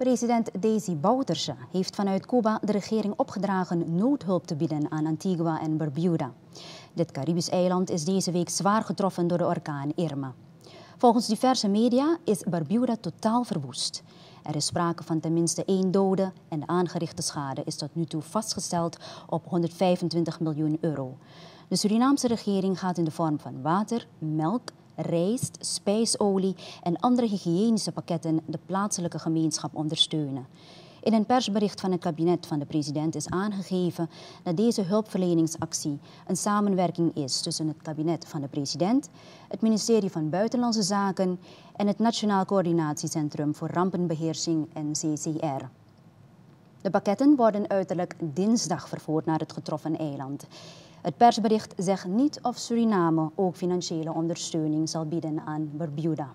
President Daisy Bouterse heeft vanuit Cuba de regering opgedragen noodhulp te bieden aan Antigua en Barbuda. Dit Caribisch eiland is deze week zwaar getroffen door de orkaan Irma. Volgens diverse media is Barbuda totaal verwoest. Er is sprake van tenminste één dode en de aangerichte schade is tot nu toe vastgesteld op 125 miljoen euro. De Surinaamse regering gaat in de vorm van water, melk, rijst, spijsolie en andere hygiënische pakketten de plaatselijke gemeenschap ondersteunen. In een persbericht van het kabinet van de president is aangegeven dat deze hulpverleningsactie een samenwerking is tussen het kabinet van de president, het ministerie van Buitenlandse Zaken en het Nationaal Coördinatiecentrum voor Rampenbeheersing NCCR. De pakketten worden uiterlijk dinsdag vervoerd naar het getroffen eiland. Het persbericht zegt niet of Suriname ook financiële ondersteuning zal bieden aan Bermuda.